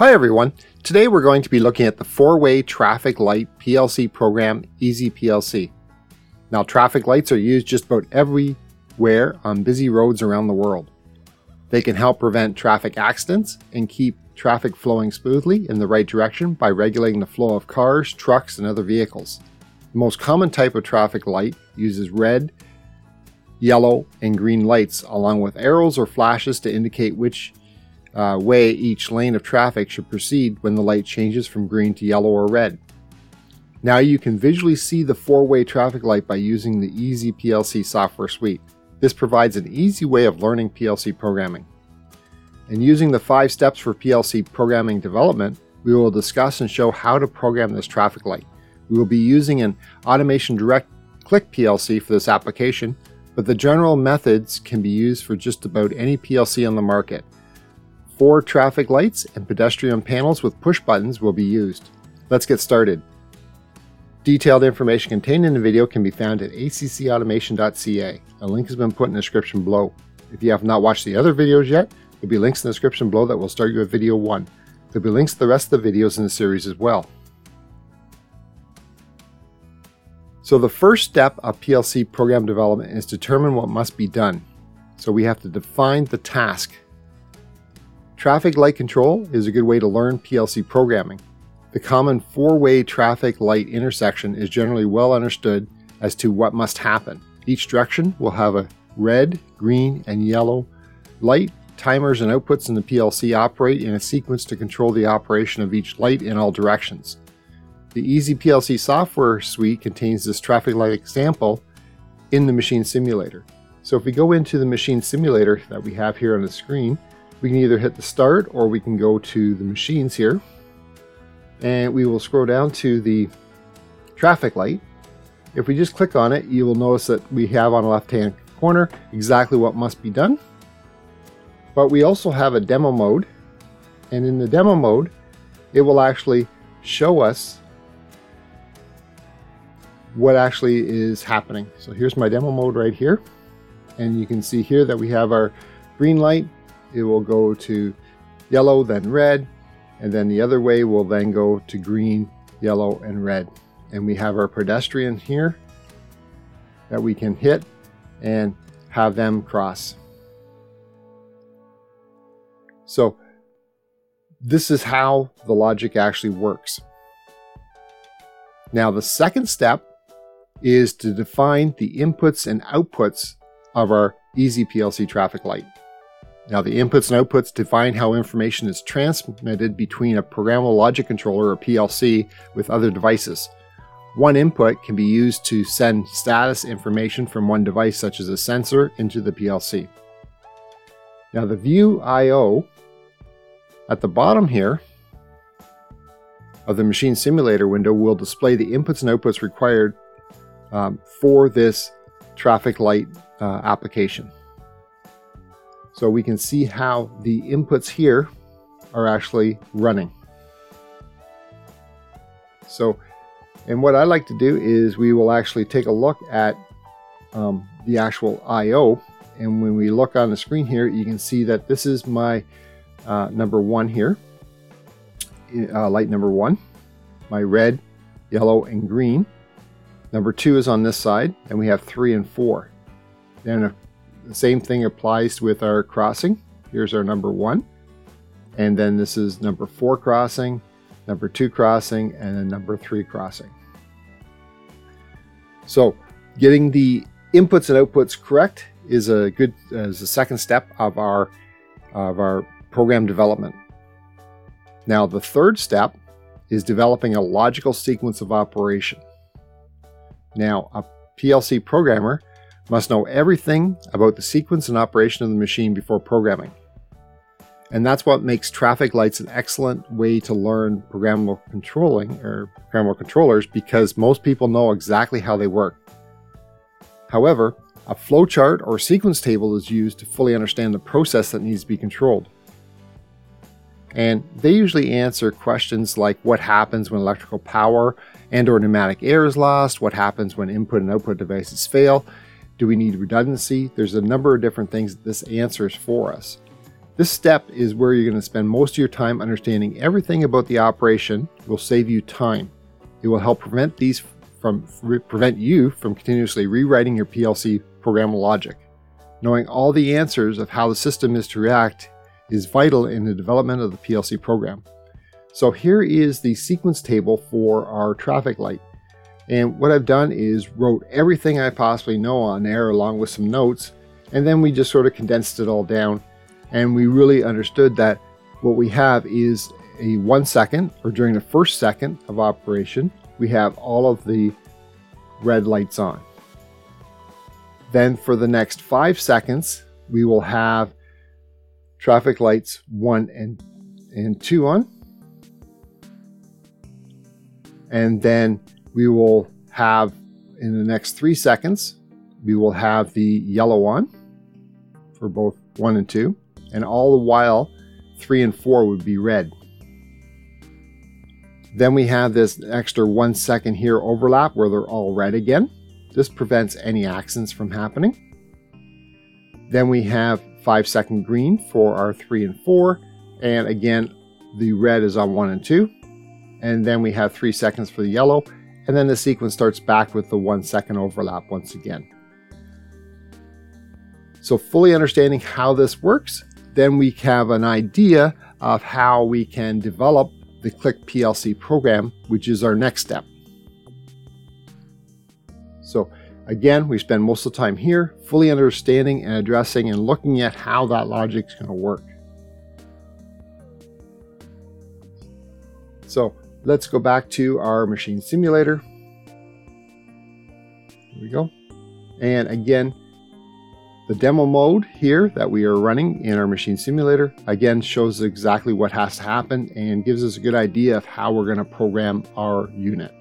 Hi everyone. Today we're going to be looking at the four-way traffic light PLC program EasyPLC. Now traffic lights are used just about everywhere on busy roads around the world. They can help prevent traffic accidents and keep traffic flowing smoothly in the right direction by regulating the flow of cars, trucks, and other vehicles. The most common type of traffic light uses red, yellow, and green lights along with arrows or flashes to indicate which uh, way each lane of traffic should proceed when the light changes from green to yellow or red. Now you can visually see the four-way traffic light by using the Easy PLC software suite. This provides an easy way of learning PLC programming. And using the five steps for PLC programming development, we will discuss and show how to program this traffic light. We will be using an Automation Direct Click PLC for this application, but the general methods can be used for just about any PLC on the market. Four traffic lights and pedestrian panels with push buttons will be used. Let's get started. Detailed information contained in the video can be found at accautomation.ca. A link has been put in the description below. If you have not watched the other videos yet, there'll be links in the description below that will start you at video 1. There'll be links to the rest of the videos in the series as well. So the first step of PLC program development is determine what must be done. So we have to define the task Traffic light control is a good way to learn PLC programming. The common four-way traffic light intersection is generally well understood as to what must happen. Each direction will have a red, green, and yellow light. Timers and outputs in the PLC operate in a sequence to control the operation of each light in all directions. The Easy PLC software suite contains this traffic light example in the machine simulator. So if we go into the machine simulator that we have here on the screen, we can either hit the start or we can go to the machines here and we will scroll down to the traffic light. If we just click on it, you will notice that we have on the left hand corner exactly what must be done. But we also have a demo mode and in the demo mode, it will actually show us what actually is happening. So here's my demo mode right here. And you can see here that we have our green light, it will go to yellow, then red, and then the other way will then go to green, yellow, and red. And we have our pedestrian here that we can hit and have them cross. So this is how the logic actually works. Now the second step is to define the inputs and outputs of our Easy PLC traffic light. Now, the inputs and outputs define how information is transmitted between a programmable logic controller or PLC with other devices. One input can be used to send status information from one device, such as a sensor, into the PLC. Now, the View I/O at the bottom here of the machine simulator window will display the inputs and outputs required um, for this traffic light uh, application. So we can see how the inputs here are actually running. So, and what I like to do is we will actually take a look at um, the actual I.O. And when we look on the screen here, you can see that this is my uh, number one here, uh, light number one, my red, yellow, and green. Number two is on this side, and we have three and four. Then the same thing applies with our crossing. Here's our number one. And then this is number four crossing, number two crossing, and then number three crossing. So getting the inputs and outputs correct is a good is a second step of our of our program development. Now the third step is developing a logical sequence of operation. Now a PLC programmer must know everything about the sequence and operation of the machine before programming. And that's what makes traffic lights an excellent way to learn programmable controlling or programmable controllers because most people know exactly how they work. However, a flowchart or sequence table is used to fully understand the process that needs to be controlled. And they usually answer questions like what happens when electrical power and or pneumatic air is lost, what happens when input and output devices fail, do we need redundancy? There's a number of different things this answers for us. This step is where you're going to spend most of your time understanding everything about the operation. It will save you time. It will help prevent these from prevent you from continuously rewriting your PLC program logic. Knowing all the answers of how the system is to react is vital in the development of the PLC program. So here is the sequence table for our traffic light. And what I've done is wrote everything I possibly know on there along with some notes, and then we just sort of condensed it all down. And we really understood that what we have is a one second, or during the first second of operation, we have all of the red lights on. Then for the next five seconds, we will have traffic lights one and, and two on. And then we will have, in the next three seconds, we will have the yellow on for both one and two. And all the while, three and four would be red. Then we have this extra one second here overlap where they're all red again. This prevents any accidents from happening. Then we have five second green for our three and four. And again, the red is on one and two. And then we have three seconds for the yellow. And then the sequence starts back with the one second overlap once again. So fully understanding how this works, then we have an idea of how we can develop the Click PLC program, which is our next step. So again, we spend most of the time here fully understanding and addressing and looking at how that logic is going to work. So let's go back to our machine simulator. Here we go. And again, the demo mode here that we are running in our machine simulator again shows exactly what has to happen and gives us a good idea of how we're going to program our unit.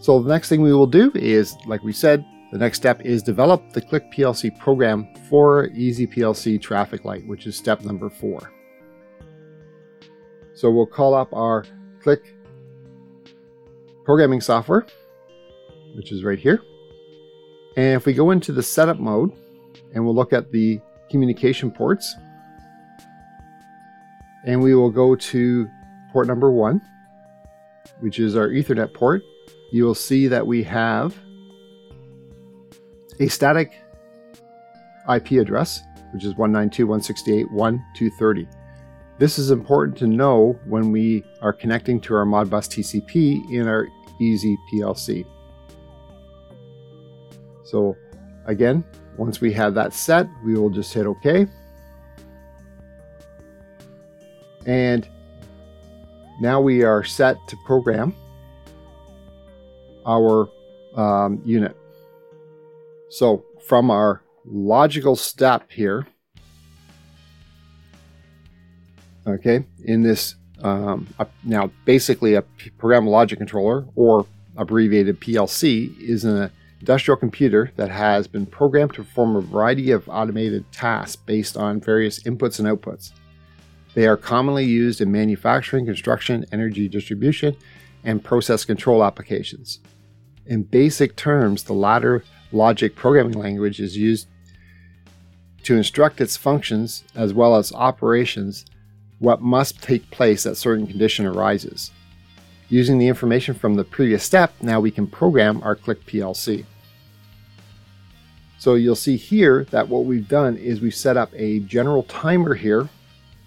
So the next thing we will do is, like we said, the next step is develop the Click PLC program for Easy PLC traffic light, which is step number four. So we'll call up our Click programming software, which is right here. And if we go into the setup mode and we'll look at the communication ports, and we will go to port number one, which is our Ethernet port, you will see that we have a static IP address, which is 192.168.1.230. This is important to know when we are connecting to our Modbus TCP in our Easy PLC. So again, once we have that set, we will just hit OK. And now we are set to program our um, unit. So from our logical step here, okay, in this um, now basically a program logic controller or abbreviated PLC is an industrial computer that has been programmed to perform a variety of automated tasks based on various inputs and outputs. They are commonly used in manufacturing, construction, energy distribution, and process control applications. In basic terms, the ladder logic programming language is used to instruct its functions as well as operations what must take place that certain condition arises. Using the information from the previous step, now we can program our Click PLC. So you'll see here that what we've done is we've set up a general timer here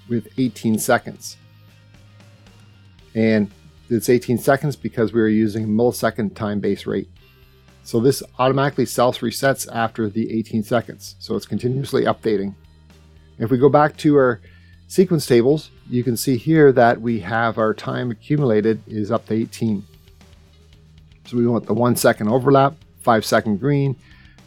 with 18 seconds. And it's 18 seconds because we are using millisecond time base rate. So this automatically self resets after the 18 seconds. So it's continuously updating. If we go back to our sequence tables, you can see here that we have our time accumulated is up to 18. So we want the one second overlap, five second green,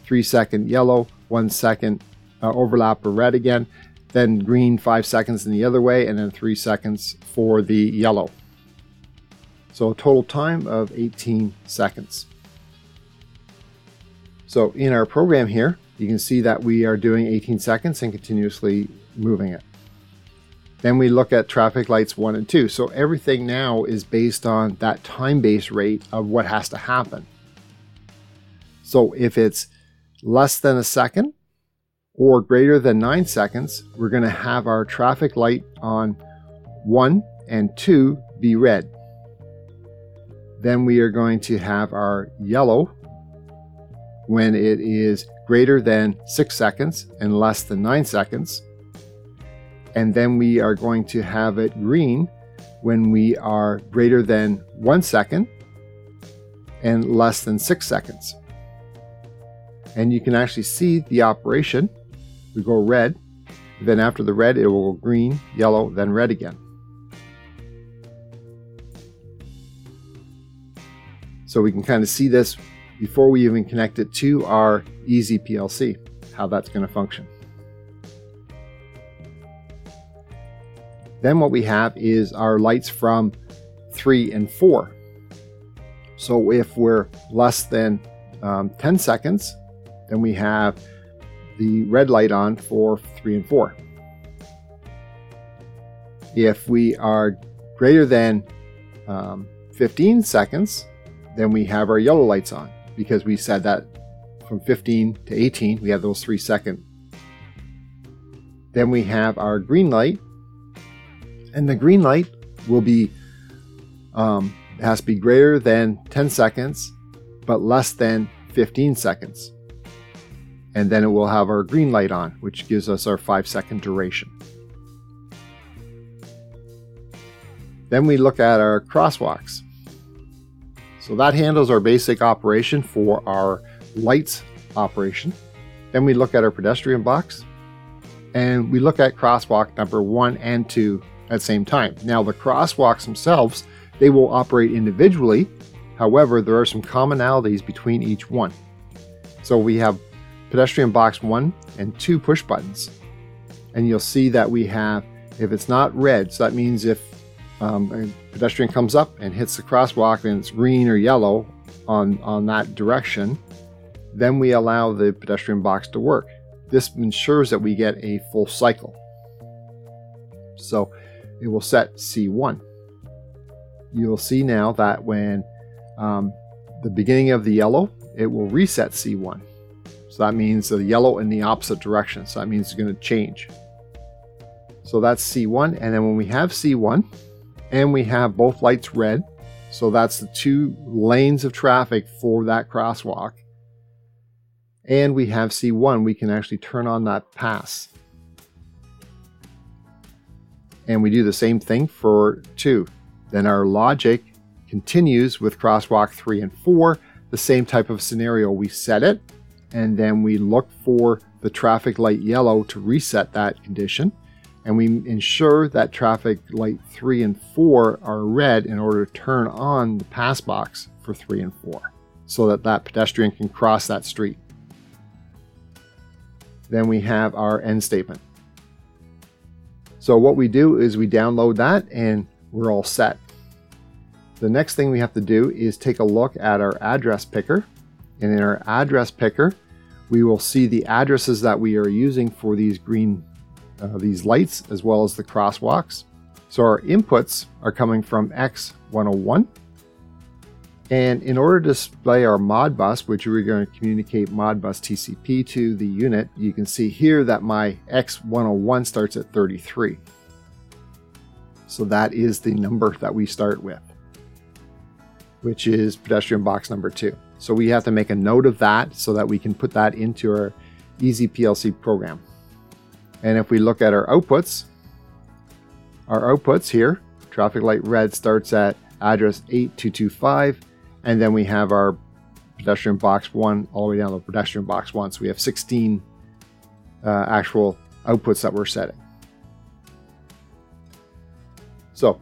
three second yellow, one second uh, overlap or red again, then green five seconds in the other way, and then three seconds for the yellow. So a total time of 18 seconds. So in our program here, you can see that we are doing 18 seconds and continuously moving it. Then we look at traffic lights one and two. So everything now is based on that time based rate of what has to happen. So if it's less than a second or greater than 9 seconds, we're going to have our traffic light on 1 and 2 be red. Then we are going to have our yellow when it is greater than 6 seconds and less than 9 seconds. And then we are going to have it green when we are greater than 1 second and less than 6 seconds. And you can actually see the operation. We go red, then after the red, it will go green, yellow, then red again. So we can kind of see this before we even connect it to our Easy PLC, how that's going to function. Then what we have is our lights from 3 and 4. So if we're less than um, 10 seconds, then we have the red light on for 3 and 4. If we are greater than um, 15 seconds, then we have our yellow lights on because we said that from 15 to 18, we have those three second. Then we have our green light, and the green light will be um, has to be greater than 10 seconds, but less than 15 seconds. And then it will have our green light on, which gives us our five second duration. Then we look at our crosswalks. So that handles our basic operation for our lights operation. Then we look at our pedestrian box and we look at crosswalk number one and two at the same time. Now the crosswalks themselves, they will operate individually. However, there are some commonalities between each one. So we have pedestrian box one and two push buttons. And you'll see that we have, if it's not red, so that means if um, a pedestrian comes up and hits the crosswalk and it's green or yellow on, on that direction, then we allow the pedestrian box to work. This ensures that we get a full cycle. So it will set C1. You'll see now that when um, the beginning of the yellow, it will reset C1. So that means the yellow in the opposite direction. So that means it's going to change. So that's C1. And then when we have C1, and we have both lights red. So that's the two lanes of traffic for that crosswalk. And we have C1, we can actually turn on that pass. And we do the same thing for 2. Then our logic continues with crosswalk 3 and 4, the same type of scenario. We set it, and then we look for the traffic light yellow to reset that condition and we ensure that traffic light 3 and 4 are red in order to turn on the pass box for 3 and 4 so that that pedestrian can cross that street. Then we have our end statement. So what we do is we download that and we're all set. The next thing we have to do is take a look at our address picker. And in our address picker, we will see the addresses that we are using for these green uh, these lights as well as the crosswalks. So our inputs are coming from X101. And in order to display our Modbus, which we're going to communicate Modbus TCP to the unit, you can see here that my X101 starts at 33. So that is the number that we start with, which is pedestrian box number two. So we have to make a note of that so that we can put that into our Easy PLC program. And if we look at our outputs, our outputs here, traffic light red starts at address 8225, and then we have our pedestrian box 1 all the way down to pedestrian box 1. So we have 16 uh, actual outputs that we're setting. So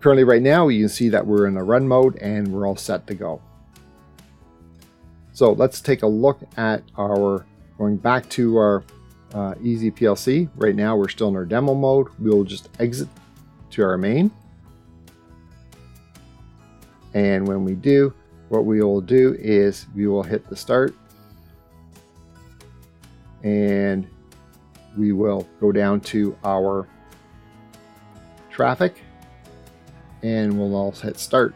currently right now you can see that we're in a run mode and we're all set to go. So let's take a look at our, going back to our uh, Easy PLC. Right now we're still in our demo mode. We'll just exit to our main. And when we do, what we will do is we will hit the start and we will go down to our traffic and we'll also hit start.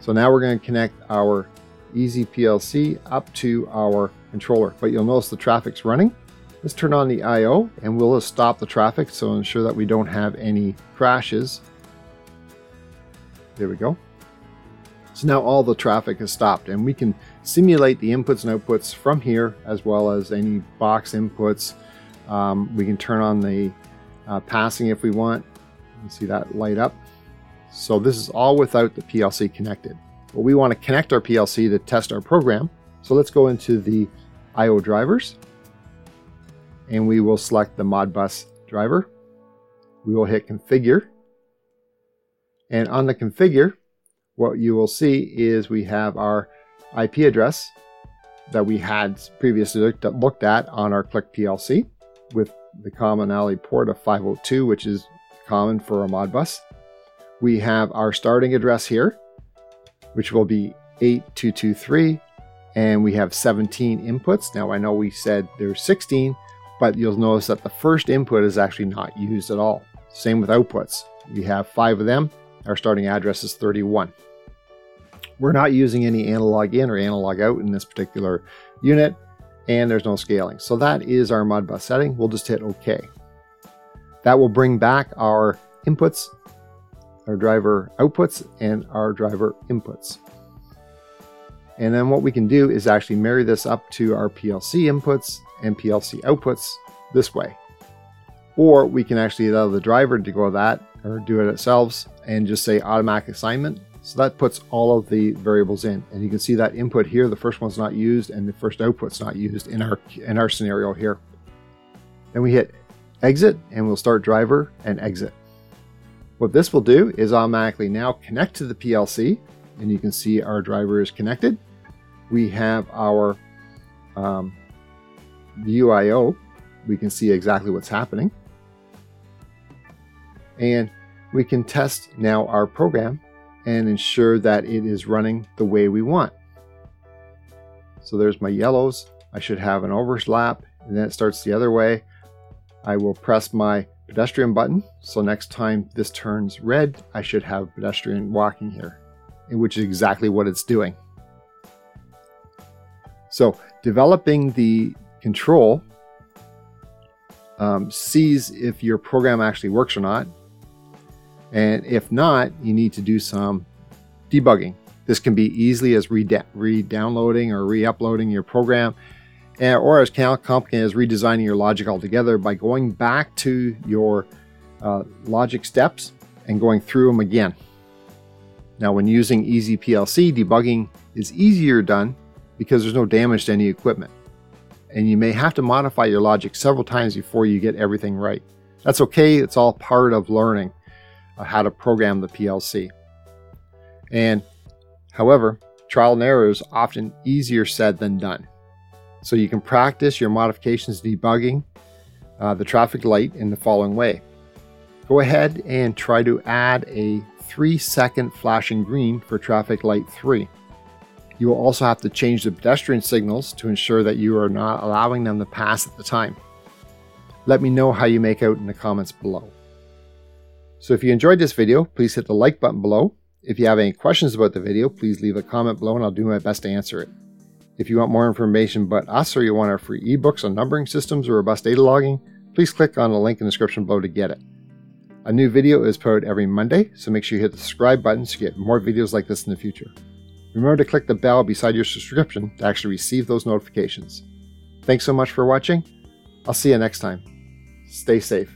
So now we're going to connect our Easy PLC up to our controller. But you'll notice the traffic's running. Let's turn on the I.O. and we'll stop the traffic so ensure that we don't have any crashes. There we go. So now all the traffic is stopped and we can simulate the inputs and outputs from here as well as any box inputs. Um, we can turn on the uh, passing if we want. You see that light up. So this is all without the PLC connected. But we want to connect our PLC to test our program. So let's go into the I.O. drivers and we will select the Modbus driver. We will hit configure. And on the configure, what you will see is we have our IP address that we had previously looked at on our Click PLC with the commonality port of 502, which is common for a Modbus. We have our starting address here, which will be 8223, and we have 17 inputs. Now I know we said there's 16, but you'll notice that the first input is actually not used at all. Same with outputs. We have five of them. Our starting address is 31. We're not using any analog in or analog out in this particular unit, and there's no scaling. So that is our Modbus setting. We'll just hit OK. That will bring back our inputs, our driver outputs, and our driver inputs. And then what we can do is actually marry this up to our PLC inputs and PLC outputs this way. Or we can actually allow the driver to go that or do it ourselves and just say automatic assignment so that puts all of the variables in. And you can see that input here, the first one's not used and the first output's not used in our, in our scenario here. Then we hit exit and we'll start driver and exit. What this will do is automatically now connect to the PLC and you can see our driver is connected. We have our um, UIO. We can see exactly what's happening. And we can test now our program and ensure that it is running the way we want. So there's my yellows. I should have an overlap and then it starts the other way. I will press my pedestrian button. So next time this turns red, I should have pedestrian walking here, which is exactly what it's doing. So developing the control um, sees if your program actually works or not. And if not, you need to do some debugging. This can be easily as re-downloading or re-uploading your program, or as complicated as redesigning your logic altogether by going back to your uh, logic steps and going through them again. Now, when using Easy PLC, debugging is easier done because there's no damage to any equipment. And you may have to modify your logic several times before you get everything right. That's okay, it's all part of learning how to program the PLC. And however, trial and error is often easier said than done. So you can practice your modifications debugging uh, the traffic light in the following way. Go ahead and try to add a three second flashing green for traffic light 3. You will also have to change the pedestrian signals to ensure that you are not allowing them to pass at the time. Let me know how you make out in the comments below. So if you enjoyed this video, please hit the like button below. If you have any questions about the video, please leave a comment below and I'll do my best to answer it. If you want more information about us or you want our free ebooks on numbering systems or robust data logging, please click on the link in the description below to get it. A new video is posted every Monday, so make sure you hit the subscribe button to get more videos like this in the future. Remember to click the bell beside your subscription to actually receive those notifications. Thanks so much for watching. I'll see you next time. Stay safe.